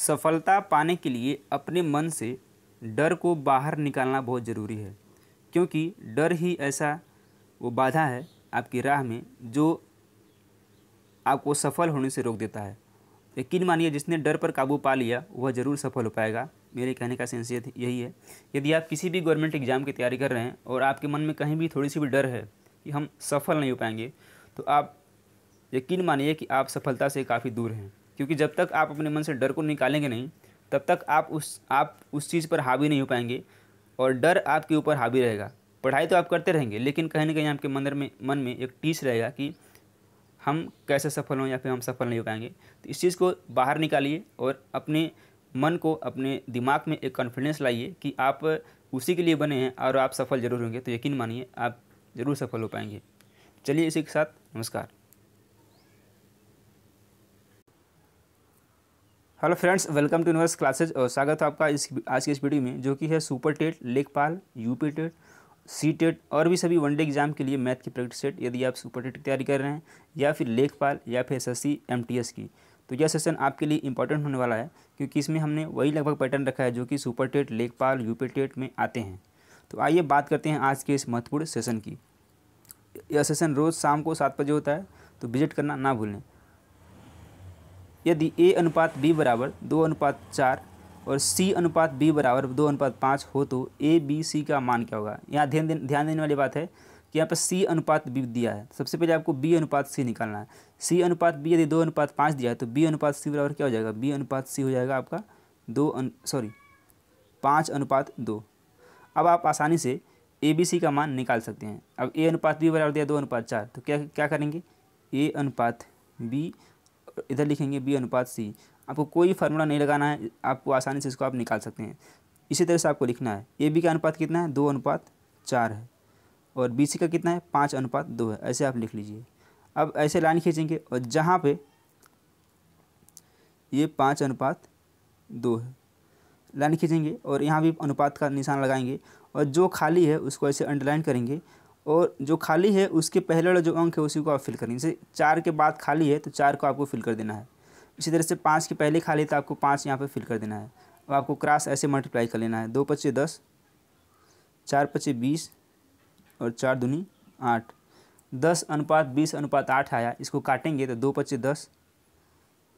सफलता पाने के लिए अपने मन से डर को बाहर निकालना बहुत ज़रूरी है। क्योंकि डर ही ऐसा वो बाधा है आपकी राह में जो आपको सफल होने से रोक देता है। यकीन मानिए, जिसने डर पर काबू पा लिया, वह ज़रूर सफल हो पाएगा। मेरे कहने का सेंस यही है। यदि आप किसी भी गवर्नमेंट एग्ज़ाम की तैयारी कर रहे हैं और आपके मन में कहीं भी थोड़ी सी भी डर है कि हम सफल नहीं हो पाएँगे तो आप यकीन मानिए कि आप सफलता से काफ़ी दूर हैं। क्योंकि जब तक आप अपने मन से डर को निकालेंगे नहीं, तब तक आप उस आप उस चीज़ पर हावी नहीं हो पाएँगे और डर आपके ऊपर हावी रहेगा। पढ़ाई तो आप करते रहेंगे, लेकिन कहीं ना कहीं आपके मंदिर में, मन में एक टीस रहेगा कि हम कैसे सफल हों या फिर हम सफल नहीं हो पाएँगे। तो इस चीज़ को बाहर निकालिए और अपने मन को, अपने दिमाग में एक कॉन्फिडेंस लाइए कि आप उसी के लिए बने हैं और आप सफल ज़रूर होंगे। तो यकीन मानिए, आप ज़रूर सफल हो पाएँगे। चलिए इसी के साथ, नमस्कार। Hello friends, welcome to Universe Classes और स्वागत है आपका इस, आज की इस वीडियो में, जो कि है super TET Lekhpal UP TET, C TET, और भी सभी वनडे एग्ज़ाम के लिए मैथ की प्रैक्टिस सेट, यदि आप सुपर टेट की तैयारी कर रहे हैं, या फिर लेखपाल या फिर एस एस की। तो यह सेशन आपके लिए इंपॉर्टेंट होने वाला है, क्योंकि इसमें हमने वही लगभग पैटर्न रखा है, जो कि super TET Lekhpal UP TET में आते हैं। तो आइए बात करते हैं आज के इस महत्वपूर्ण सेशन की। यह सेशन रोज़ शाम को सात बजे होता है तो विज़िट करना ना भूलें। यदि ए अनुपात बी बराबर दो अनुपात चार और सी अनुपात बी बराबर दो अनुपात पाँच हो तो ए, बी, सी का मान क्या होगा? यहाँ ध्यान देने ध्यान देने वाली बात है कि यहाँ पर सी अनुपात बी दिया है। सबसे पहले आपको बी अनुपात सी निकालना है। सी अनुपात बी यदि दो अनुपात पाँच दिया है तो बी अनुपात सी बराबर क्या हो जाएगा? बी अनुपात सी हो जाएगा आपका दो सॉरी, पाँच अनुपात दो। अब आप आसानी से ए, बी, सी का मान निकाल सकते हैं। अब ए अनुपात बी बराबर दिया दो अनुपात चार तो क्या क्या करेंगे? ए अनुपात बी इधर लिखेंगे बी अनुपात सी। आपको कोई फार्मूला नहीं लगाना है, आपको आसानी से इसको आप निकाल सकते हैं। इसी तरह से आपको लिखना है। ए बी का अनुपात कितना है? दो अनुपात चार है। और बी सी का कितना है? पाँच अनुपात दो है। ऐसे आप लिख लीजिए। अब ऐसे लाइन खींचेंगे और जहाँ पे ये पाँच अनुपात दो है, लाइन खींचेंगे और यहाँ भी अनुपात का निशान लगाएँगे। और जो खाली है उसको ऐसे अंडरलाइन करेंगे। और जो खाली है, उसके पहले वाला जो अंक है, उसी को आप फिल करेंगे जैसे चार के बाद खाली है तो चार को आपको फिल कर देना है। इसी तरह से पाँच के पहले खाली तो आपको पाँच यहाँ पर फिल कर देना है। अब आपको क्रॉस ऐसे मल्टीप्लाई कर लेना है। दो पच्चीस दस, चार पच्चीस बीस और चार दूनी आठ। दस अनुपात बीस अनुपात आठ आया, इसको काटेंगे तो दो पच्चीस दस,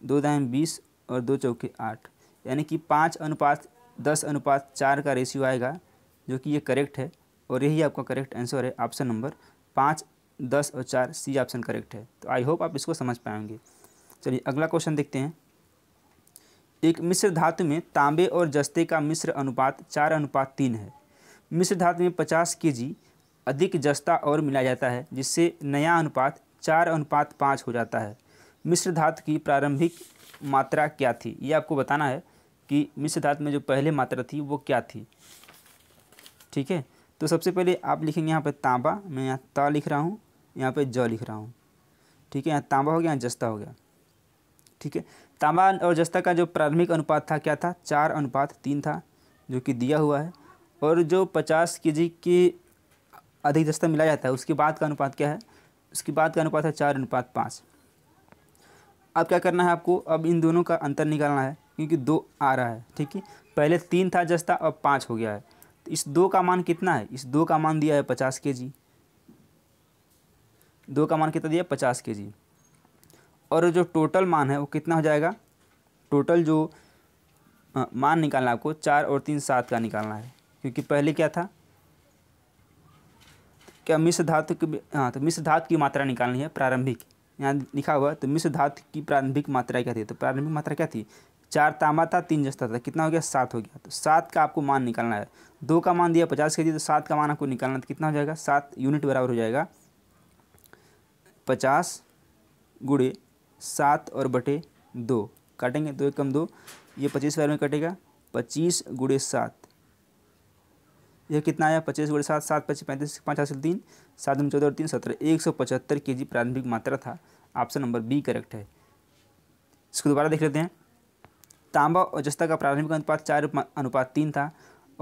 दो दाएँ बीस और दो चौके आठ। यानी कि पाँच अनुपात दस अनुपात चार का रेशियो आएगा, जो कि ये करेक्ट है। और यही आपका करेक्ट आंसर है ऑप्शन नंबर पाँच, दस और चार सी ऑप्शन करेक्ट है। तो आई होप आप इसको समझ पाएँगे। चलिए, अगला क्वेश्चन देखते हैं। एक मिश्र धातु में तांबे और जस्ते का मिश्र अनुपात, चार अनुपात तीन है। मिश्र धातु में पचास के जी अधिक जस्ता और मिलाया जाता है, जिससे नया अनुपात, चार अनुपात पाँच हो जाता है। मिश्र धातु की प्रारंभिक मात्रा क्या थी? ये आपको बताना है कि मिश्र धातु में जो पहले मात्रा थी, वो क्या थी? ठीक है? तो सबसे पहले आप लिखेंगे यहाँ पर तांबा, मैं यहाँ ता लिख रहा हूँ, यहाँ पर ज लिख रहा हूँ। ठीक है, यहाँ तांबा हो गया, यहाँ जस्ता हो गया। ठीक है, तांबा और जस्ता का जो प्रारंभिक अनुपात था, क्या था? चार अनुपात, तीन था, जो कि दिया हुआ है। और जो पचास के जी की अधिक जस्ता मिला जाता है, उसके बाद का अनुपात क्या है? उसके बाद का अनुपात है चार अनुपात पाँच। अब क्या करना है आपको? अब इन दोनों का अंतर निकालना है, क्योंकि दो आ रहा है। ठीक है, पहले तीन था जस्ता, अब पाँच हो गया है। इस दो का मान कितना है? इस दो का मान दिया है पचास के जी। दो का मान कितना दिया? पचास के जी। और जो टोटल मान है वो कितना हो जाएगा? टोटल जो आ, मान निकालना आपको चार और तीन सात का निकालना है। क्योंकि पहले क्या था? क्या मिश्र धातु की हाँ तो मिश्र धातु की मात्रा निकालनी है प्रारंभिक। यहाँ लिखा हुआ तो मिश्र धातु की प्रारंभिक मात्रा क्या थी? तो प्रारंभिक मात्रा क्या थी? चार तांबा था तीन जस्ता था। कितना हो गया? सात हो गया। तो सात का आपको मान निकालना है। दो का मान दिया, पचास के जी तो सात का मान आपको निकालना तो कितना हो जाएगा? सात यूनिट बराबर हो जाएगा। पचास गुड़े सात और बटे दो। काटेंगे दो एक कम दो, ये पच्चीस बार में कटेगा। पच्चीस गुड़े सात। यह कितना आया? पच्चीस गुड़े सात सात पच्चीस पैंतीस, पाँच हासिल तीन, सात में चौदह और तीन सत्रह। एक सौ पचहत्तर के जी प्रारंभिक मात्रा था। ऑप्शन नंबर बी करेक्ट है। इसको दोबारा देख लेते हैं। तांबा और जस्ता का प्रारंभिक अनुपात, चार अनुपात तीन था।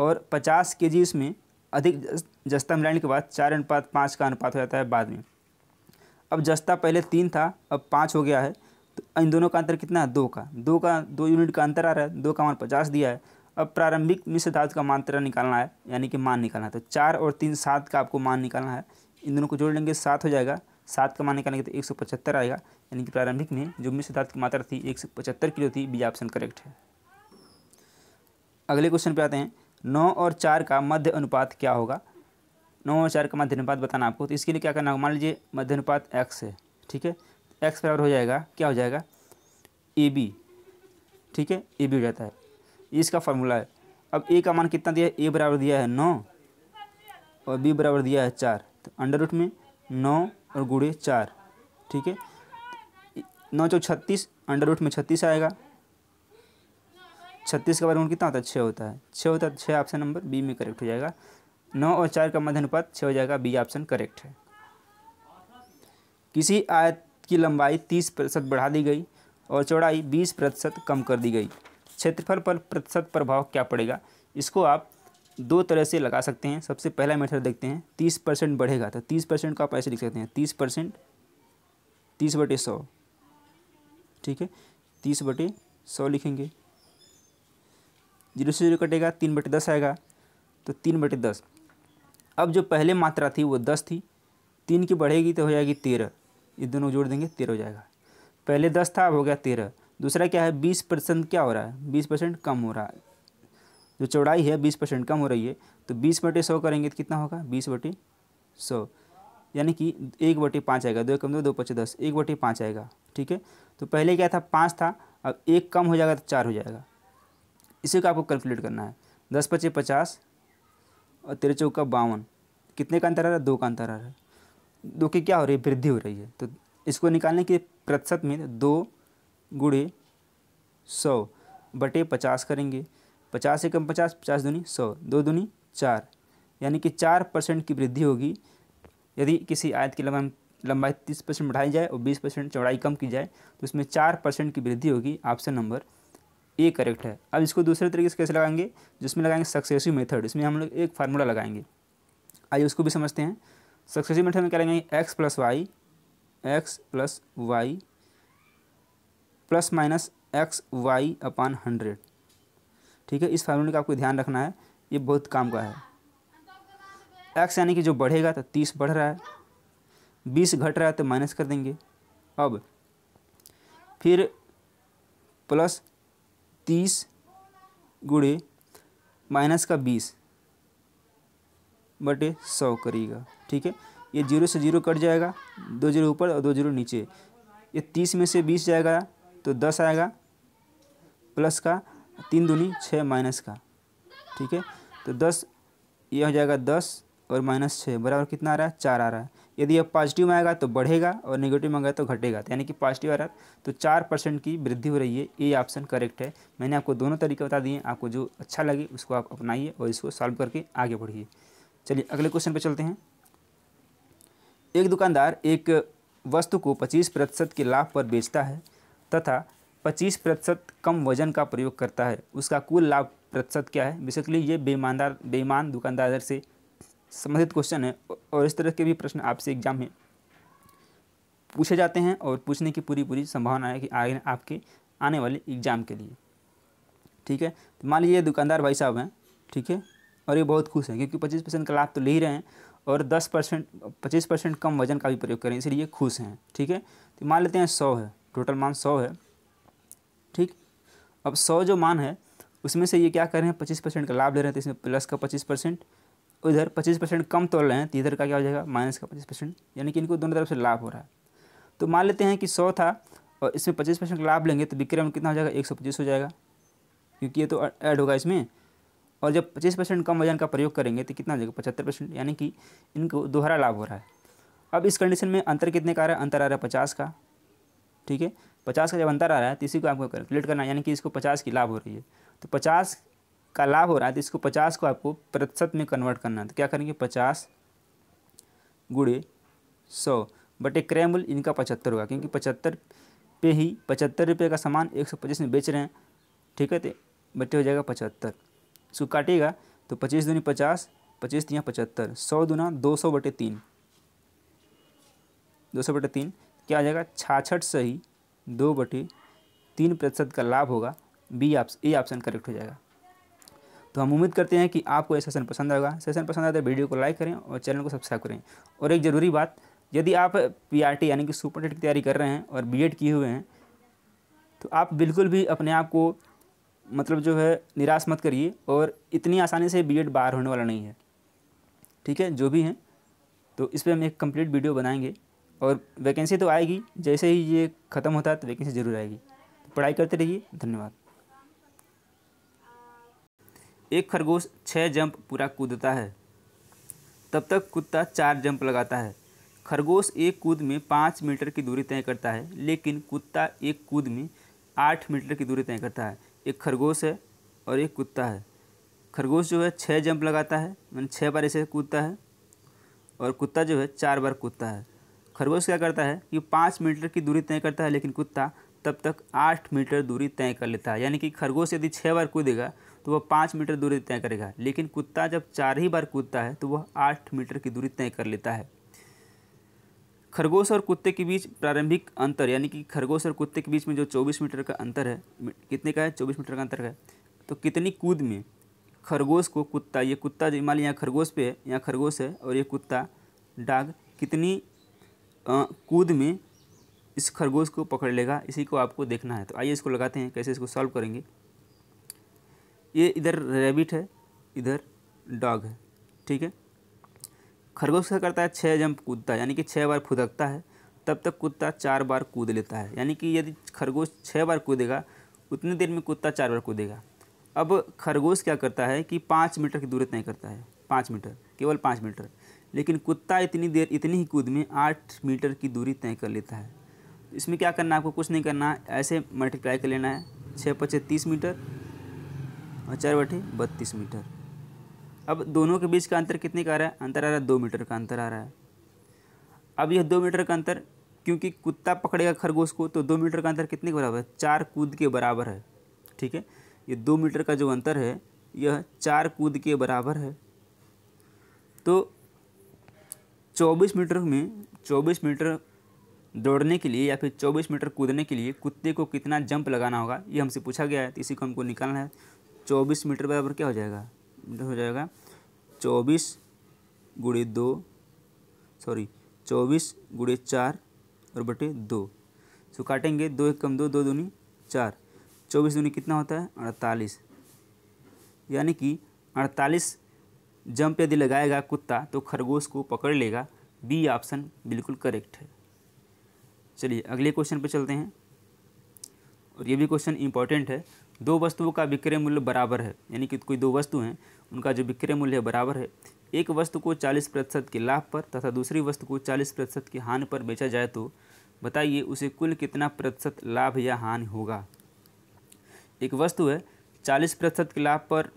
और पचास के जी उसमें अधिक जस्ता मिलाने के बाद चार अनुपात, पाँच का अनुपात हो जाता है बाद में। अब जस्ता पहले तीन था, अब पाँच हो गया है तो इन दोनों का अंतर कितना है? दो का। दो का, दो यूनिट का अंतर आ रहा है, दो का मान पचास दिया है। अब प्रारंभिक मिश्र धातु का मात्रा निकालना है, यानी कि मान निकालना है। तो चार और तीन, सात का आपको मान निकालना है। इन दोनों को जोड़ लेंगे, सात हो जाएगा। सात का मान निकालेंगे तो एक सौ पचहत्तर आएगा, यानी कि प्रारंभिक में जो मिश्र धातु की मात्रा थी, एक सौ पचहत्तर किलो थी बी ऑप्शन करेक्ट है। अगले क्वेश्चन पे आते हैं। नौ और चार का मध्य अनुपात क्या होगा? नौ और चार का मध्य अनुपात बताना आपको तो इसके लिए क्या करना होगा? मान लीजिए मध्य अनुपात एक्स है, ठीक है? एक्स बराबर हो जाएगा, क्या हो जाएगा? ए बी ठीक है? ए बी हो जाता है। इसका फार्मूला है। अब ए का मान कितना दिया है? ए बराबर दिया है नौ और बी बराबर दिया है चार। तो अंडर रूट में नौ और गुड़े चार, ठीक है? नौ चौ छत्तीस, अंडर रूट में छत्तीस आएगा। छत्तीस का वर्गमूल कितना होता है? छः होता है। छः होता है छः ऑप्शन नंबर बी में करेक्ट हो जाएगा। नौ और चार का मध्य अनुपात छः हो जाएगा बी ऑप्शन करेक्ट है। किसी आयत की लंबाई तीस प्रतिशत बढ़ा दी गई और चौड़ाई बीस प्रतिशत कम कर दी गई। क्षेत्रफल पर प्रतिशत प्रभाव क्या पड़ेगा? इसको आप दो तरह से लगा सकते हैं। सबसे पहला मेथड देखते हैं। तीस परसेंट बढ़ेगा तो तीस परसेंट का आप ऐसे लिख सकते हैं। तीस परसेंट, तीस बटे सौ। ठीक है? तीस बटे सौ लिखेंगे। ज़ीरो से ज़ीरो कटेगा, तीन बटे दस आएगा तो तीन बटे दस। अब जो पहले मात्रा थी, वो दस थी। तीन की बढ़ेगी तो हो जाएगी तेरह। ये दोनों जोड़ देंगे, तेरह हो जाएगा। पहले दस था, अब हो गया तेरह। दूसरा क्या है, बीस परसेंट क्या हो रहा है? बीस परसेंट कम हो रहा है। जो चौड़ाई है, बीस परसेंट कम हो रही है तो बीस बटे सौ करेंगे तो कितना होगा? बीस बटे सौ। यानी कि एक बटे पाँच आएगा, दो कम दो दो पच्चीस दस। एक बटे पाँच आएगा, ठीक है? तो पहले क्या था, पाँच था, अब एक कम हो जाएगा तो चार हो जाएगा। इसी को आपको कैलकुलेट करना है। दस पच्चीस पचास और तेरह चौका बावन। कितने का अंतर आ रहा है? दो का अंतर आ रहा है। दो की क्या हो रही है? वृद्धि हो रही है। तो इसको निकालने के प्रतिशत में दो गुड़े सौ बटे पचास करेंगे। पचास से कम पचास पचास दूनी सौ। दो दूनी चार। यानी कि चार परसेंट की वृद्धि होगी। यदि किसी आयत की लंबाई लंबाई तीस परसेंट बढ़ाई जाए और बीस परसेंट चौड़ाई कम की जाए तो उसमें चार परसेंट की वृद्धि होगी। ऑप्शन नंबर ए करेक्ट है। अब इसको दूसरे तरीके से कैसे लगाएँगे? जिसमें लगाएँगे सक्सेसिव मेथड इसमें हम लोग एक फार्मूला लगाएँगे। आइए उसको भी समझते हैं। सक्सेसिव मेथड में क्या लगाएँगे? X plus Y X plus Y plus minus X Y upon hundred ठीक है? इस फार्मूले का आपको ध्यान रखना है। ये बहुत काम का है। एक्स यानी कि जो बढ़ेगा तो तीस बढ़ रहा है। बीस घट रहा है तो माइनस कर देंगे। अब फिर प्लस तीस गुड़े माइनस का बीस बटे सौ करिएगा ठीक है? ये ज़ीरो से ज़ीरो कट जाएगा, दो ज़ीरो ऊपर और दो ज़ीरो नीचे। ये तीस में से बीस जाएगा तो दस आएगा, प्लस का तीन दूनी छः माइनस का, ठीक है? तो दस ये हो जाएगा दस और माइनस छः बराबर कितना आ रहा है? चार आ रहा है। यदि अब पॉजिटिव आएगा तो बढ़ेगा और नेगेटिव आएगा तो घटेगा तो यानी कि पॉजिटिव आ रहा तो चार परसेंट की वृद्धि हो रही है, ये ऑप्शन करेक्ट है। मैंने आपको दोनों तरीके बता दिए आपको जो अच्छा लगे उसको आप अपनाइए और इसको सॉल्व करके आगे बढ़िए। चलिए, अगले क्वेश्चन पर चलते हैं। एक दुकानदार एक वस्तु को पच्चीस प्रतिशत के लाभ पर बेचता है तथा पच्चीस प्रतिशत कम वज़न का प्रयोग करता है। उसका कुल लाभ प्रतिशत क्या है? बेसिकली ये बेईमानदार, बेईमान दुकानदार से संबंधित क्वेश्चन है और इस तरह के भी प्रश्न आपसे एग्ज़ाम में पूछे जाते हैं और पूछने की पूरी पूरी संभावना है कि आगे आपके आने वाले एग्ज़ाम के लिए। ठीक है? तो मान लीजिए दुकानदार भाई साहब हैं, ठीक है? और ये बहुत खुश हैं क्योंकि पच्चीस परसेंट का लाभ तो ले ही रहे हैं और दस परसेंट पच्चीस परसेंट कम वज़न का भी प्रयोग करें, इसलिए खुश हैं, ठीक है? तो मान लेते हैं सौ है टोटल मान सौ है, ठीक? अब सौ जो मान है, उसमें से ये क्या कर रहे हैं, पच्चीस परसेंट का लाभ ले रहे हैं तो इसमें प्लस का पच्चीस परसेंट उधर पच्चीस परसेंट कम तोड़ रहे हैं तो इधर का क्या हो जाएगा? माइनस का पच्चीस परसेंट, यानी कि इनको दोनों तरफ़ से लाभ हो रहा है। तो मान लेते हैं कि सौ था, और इसमें पच्चीस परसेंट लाभ लेंगे तो विक्रय में कितना हो जाएगा? एक सौ पच्चीस हो जाएगा, क्योंकि ये तो ऐड होगा इसमें। और जब पच्चीस परसेंट कम वज़न का प्रयोग करेंगे तो कितना हो जाएगा? पचहत्तर परसेंट, यानी कि इनको दोहरा लाभ हो रहा है। अब इस कंडीशन में अंतर कितने का आ रहा है? अंतर आ रहा है पचास का, ठीक है? पचास का जब अंतर आ रहा है तो इसी को आपको कैलकुलेट करना है, यानी कि इसको पचास की लाभ हो रही है। तो पचास का लाभ हो रहा है तो इसको पचास को आपको प्रतिशत में कन्वर्ट करना है। तो क्या करेंगे? पचास गुड़े सौ। बटे क्रय मूल्य इनका पचहत्तर होगा, क्योंकि पचहत्तर पे ही, पचहत्तर रुपये का सामान एक सौ पच्चीस में बेच रहे हैं। ठीक है तो? बटे हो जाएगा पचहत्तर। इसको काटिएगा तो पच्चीस दूनी पचास, पच्चीस दिया पचहत्तर। सौ दुना दो सौ बटे तीन। दो सौ बटे तीन, क्या आ जाएगा? छाछठ सही दो बटे तीन प्रतिशत का लाभ होगा। B option A option correct हो जाएगा। तो हम उम्मीद करते हैं कि आपको ये सेशन पसंद आएगा। सेशन पसंद आए तो वीडियो को लाइक करें और चैनल को सब्सक्राइब करें। और एक ज़रूरी बात, यदि आप पीआरटी यानी कि सुपर टेट की तैयारी कर रहे हैं और बीएड किए हुए हैं तो आप बिल्कुल भी अपने आप को मतलब जो है निराश मत करिए और इतनी आसानी से बी बाहर होने वाला नहीं है। ठीक है? जो भी हैं तो इस पर हम एक कंप्लीट वीडियो बनाएँगे और वैकेंसी तो आएगी। जैसे ही ये ख़त्म होता है तो वैकेंसी ज़रूर आएगी। तो पढ़ाई करते रहिए। धन्यवाद। एक खरगोश छः जंप पूरा कूदता है। तब तक कुत्ता चार जंप लगाता है। खरगोश एक कूद में पाँच मीटर की दूरी तय करता है, लेकिन कुत्ता एक कूद में आठ मीटर की दूरी तय करता है। एक खरगोश है और एक कुत्ता है। खरगोश जो है छः जंप लगाता है, मैंने छः बार ऐसे कूदता है और कुत्ता जो है चार बार कूदता है। खरगोश क्या करता है कि पाँच मीटर की दूरी तय करता है, लेकिन कुत्ता तब तक आठ मीटर दूरी तय कर लेता है। यानी कि खरगोश यदि छः बार कूदेगा तो वह पाँच मीटर दूरी तय करेगा। लेकिन कुत्ता जब चार ही बार कूदता है तो वह आठ मीटर की दूरी तय कर लेता है। खरगोश और कुत्ते के बीच प्रारंभिक अंतर यानी कि खरगोश और कुत्ते के बीच में जो चौबीस मीटर का अंतर है कितने का है? चौबीस मीटर का अंतर है। तो कितनी कूद में खरगोश को कुत्ता ये कुत्ता जो मान यहाँ खरगोश पे है यहाँ खरगोश है और ये कुत्ता डाग कितनी आ, कूद में इस खरगोश को पकड़ लेगा इसी को आपको देखना है। तो आइए इसको लगाते हैं कैसे इसको सॉल्व करेंगे। ये इधर रैबिट है, इधर डॉग है, ठीक है? खरगोश क्या करता है? छः जंप कूदता है, यानी कि छः बार फुदकता है, तब तक कुत्ता चार बार कूद लेता है। यानी कि यदि खरगोश छः बार कूदेगा, उतनी देर में कुत्ता चार बार कूदेगा। अब खरगोश क्या करता है कि पाँच मीटर की दूरी तय करता है, पाँच मीटर, केवल पाँच मीटर। लेकिन कुत्ता इतनी देर, इतनी ही कूद में आठ मीटर की दूरी तय कर लेता है। इसमें क्या करना है? आपको कुछ नहीं करना, ऐसे मल्टीप्लाई कर लेना है छः पचे तीस मीटर और चार बटे बत्तीस मीटर। अब दोनों के बीच का अंतर कितने का आ रहा है? अंतर आ रहा है दो मीटर का अंतर आ रहा है। अब यह दो मीटर का अंतर, क्योंकि कुत्ता पकड़ेगा खरगोश को तो दो मीटर का अंतर कितने के बराबर है? चार कूद के बराबर है, ठीक है? ये दो मीटर का जो अंतर है, यह चार कूद के बराबर है। तो चौबीस मीटर में, चौबीस मीटर दौड़ने के लिए या फिर चौबीस मीटर कूदने के लिए कुत्ते को कितना जंप लगाना होगा ये हमसे पूछा गया है तो इसी को हमको निकालना है। चौबीस मीटर बराबर क्या हो जाएगा? मीटर हो जाएगा चौबीस गुड़े दो सॉरी चौबीस गुड़े चार और बटे दो। सो काटेंगे दो एक कम दो दो दूनी चार। चौबीस दूनी कितना होता है? अड़तालीस। यानी कि अड़तालीस जंप यदि लगाएगा कुत्ता तो खरगोश को पकड़ लेगा। बी ऑप्शन बिल्कुल करेक्ट है। चलिए, अगले क्वेश्चन पर चलते हैं। और ये भी क्वेश्चन इंपॉर्टेंट है। दो वस्तुओं का विक्रय मूल्य बराबर है, यानी कि कोई दो वस्तु हैं, उनका जो विक्रय मूल्य है बराबर है। एक वस्तु को 40 प्रतिशत के लाभ पर तथा दूसरी वस्तु को 40 प्रतिशत की हानि पर बेचा जाए तो बताइए उसे कुल कितना प्रतिशत लाभ या हानि होगा? एक वस्तु है, चालीस प्रतिशत के लाभ पर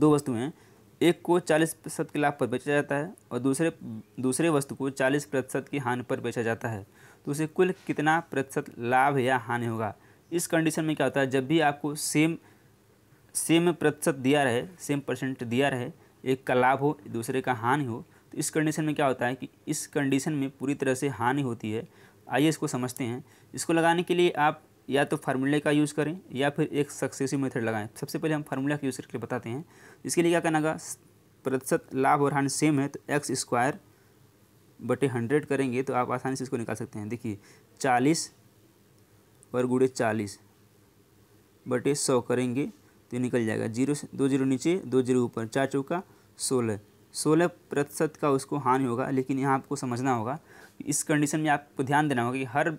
दो वस्तु हैं, एक को चालीस प्रतिशत के लाभ पर बेचा जाता है और दूसरे दूसरे वस्तु को चालीस प्रतिशत की हानि पर बेचा जाता है। तो उसे कुल कितना प्रतिशत लाभ या हानि होगा? इस कंडीशन में क्या होता है? जब भी आपको सेम सेम प्रतिशत दिया रहे सेम परसेंट दिया रहे, एक का लाभ हो, दूसरे का हानि हो तो इस कंडीशन में क्या होता है कि इस कंडीशन में पूरी तरह से हानि होती है। आइए इसको समझते हैं। इसको लगाने के लिए आप या तो फार्मूले का यूज़ करें या फिर एक सक्सेसिव मेथड लगाएँ। सबसे पहले हम फार्मूला का यूज़ करके बताते हैं। इसके लिए क्या करना होगा? प्रतिशत लाभ और हानि सेम है तो एक्स स्क्वायर बटे हंड्रेड करेंगे तो आप आसानी से इसको निकाल सकते हैं। देखिए, चालीस और गुड़े चालीस। बटे सौ करेंगे तो निकल जाएगा। ज़ीरो दो ज़ीरो नीचे, दो ज़ीरो ऊपर, चार चौका, सोलह। सोलह प्रतिशत का उसको हानि होगा, लेकिन यहाँ आपको समझना होगा, इस कंडीशन में आपको ध्यान देना होगा कि हर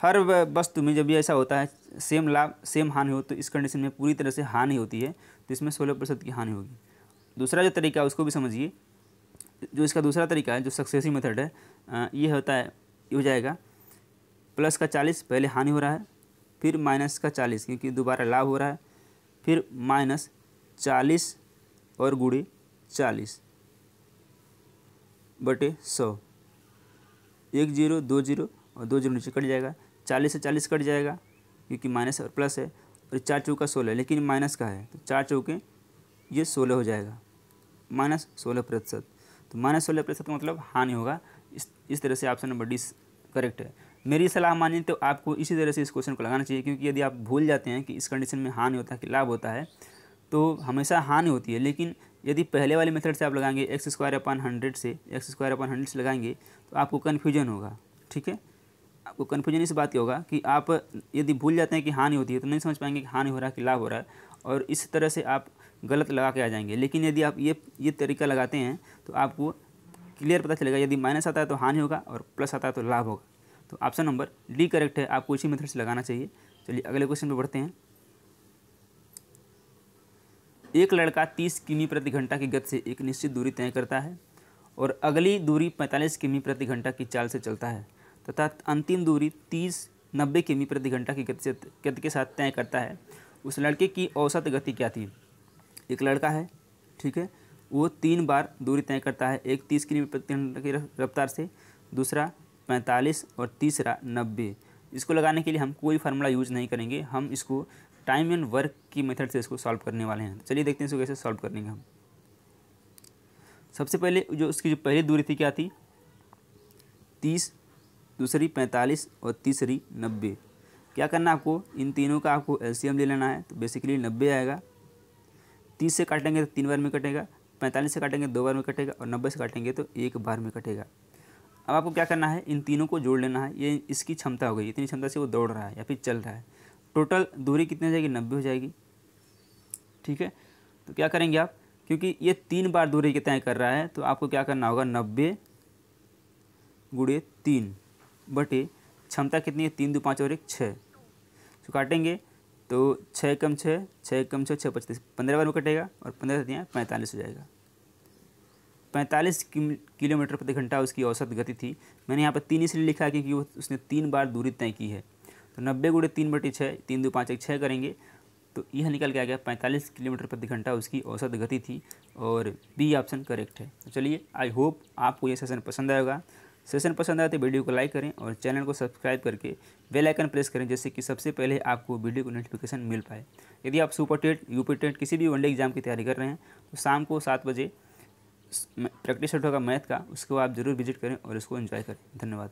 हर वस्तु में जब भी ऐसा होता है सेम लाभ सेम हानि हो तो इस कंडीशन में पूरी तरह से हानि होती है तो इसमें सोलह प्रतिशत की हानि होगी। दूसरा जो तरीका है, उसको भी समझिए। जो इसका दूसरा तरीका है, जो सक्सेसिव मेथड है ये होता है, ये हो जाएगा प्लस का चालीस, पहले हानि हो रहा है, फिर माइनस का चालीस, क्योंकि दोबारा लाभ हो रहा है, फिर माइनस चालीस और गुड़ी चालीस बटे सौ। एक ज़ीरो, दो ज़ीरो और दो ज़ीरो नीचे कट जाएगा। चालीस से चालीस कट जाएगा, क्योंकि माइनस और प्लस है, और चार चौका सोलह, लेकिन माइनस का है तो चार चौके ये सोलह हो जाएगा। माइनस सोलह प्रतिशत तो माइनस सोलह प्रतिशत का मतलब हानि होगा। इस इस तरह से ऑप्शन नंबर डी करेक्ट है। मेरी सलाह मानिए तो आपको इसी तरह से इस क्वेश्चन को लगाना चाहिए, क्योंकि यदि आप भूल जाते हैं कि इस कंडीशन में हानि होता है, कि लाभ होता है तो हमेशा हानि होती है। लेकिन यदि पहले वाले मेथड से आप लगाएँगे एक्स स्क्वायर अपन हंड्रेड से एक्स स्क्वायर अपन हंड्रेड से लगाएँगे तो आपको कन्फ्यूज़न होगा, ठीक है? आपको कन्फ्यूज़न इस बात की होगा कि आप यदि भूल जाते हैं कि हानि होती है तो नहीं समझ पाएँगे कि हानि हो रहा है कि लाभ हो रहा है, और इस तरह से आप गलत लगा के आ जाएँगे। लेकिन यदि आप ये ये तरीका लगाते हैं तो आपको क्लियर पता चलेगा, यदि माइनस आता है तो हानि होगा, और प्लस आता है तो लाभ होगा। तो ऑप्शन नंबर डी करेक्ट है, आपको इसी मेथड से लगाना चाहिए। चलिए अगले क्वेश्चन पे बढ़ते हैं। एक लड़का तीस किमी प्रति घंटा की गति से एक निश्चित दूरी तय करता है और अगली दूरी पैंतालीस किमी प्रति घंटा की चाल से चलता है, तथा अंतिम दूरी तीस नब्बे किमी प्रति घंटा की गति से, गति के साथ तय करता है। उस लड़के की औसत गति क्या थी? एक लड़का है, ठीक है? वो तीन बार दूरी तय करता है, एक तीस किमी प्रति घंटा की रफ्तार से, दूसरा पैंतालीस और तीसरा नब्बे। इसको लगाने के लिए हम कोई फार्मूला यूज़ नहीं करेंगे। हम इसको टाइम एंड वर्क की मेथड से इसको सॉल्व करने वाले हैं। चलिए देखते हैं इसको कैसे सॉल्व करेंगे हम। सबसे पहले जो उसकी जो पहली दूरी थी क्या थी? तीस, दूसरी पैंतालीस और तीसरी नब्बे। क्या करना आपको? इन तीनों का आपको एलसीएम ले लेना है। तो बेसिकली नब्बे आएगा। तीस से काटेंगे तो तीन बार में कटेगा। पैंतालीस से काटेंगे दो बार में कटेगा और नब्बे से काटेंगे तो एक बार में कटेगा। अब आपको क्या करना है? इन तीनों को जोड़ लेना है। ये इसकी क्षमता हो गई। इतनी क्षमता से वो दौड़ रहा है या फिर चल रहा है। टोटल दूरी कितनी हो जाएगी? नब्बे हो जाएगी। ठीक है? तो क्या करेंगे आप? क्योंकि ये तीन बार दूरी के तय कर रहा है तो आपको क्या करना होगा? नब्बे गुड़े तीन बटे क्षमता कितनी है? तीन दो पाँच और एक छः। तो काटेंगे तो छः कम छः छः कम छः छः पच्चीस। पंद्रह बार में कटेगा और पंद्रह दिया पैंतालीस हो जाएगा। पैंतालीस किलोमीटर प्रति घंटा उसकी औसत गति थी। मैंने यहाँ पर तीन इसलिए लिखा क्योंकि उसने तीन बार दूरी तय की है। तो नब्बे गुड़े तीन बटे छः तीन दो पाँच एक छः करेंगे। तो यह निकल के आ गया, पैंतालीस किलोमीटर प्रति घंटा उसकी औसत गति थी और बी ऑप्शन करेक्ट है। तो चलिए, आई होप आपको ये सेशन पसंद आएगा। सेशन पसंद आए तो वीडियो को लाइक करें और चैनल को सब्सक्राइब करके बेल आइकन प्रेस करें जिससे कि सबसे पहले आपको वीडियो को नोटिफिकेशन मिल पाए। यदि आप सुपर टेट, यूपी टेट किसी भी वनडे एग्ज़ाम की तैयारी कर रहे हैं तो शाम को सात बजे प्रैक्टिस सेट होगा मैथ का, उसको आप ज़रूर विज़िट करें और उसको एंजॉय करें। धन्यवाद।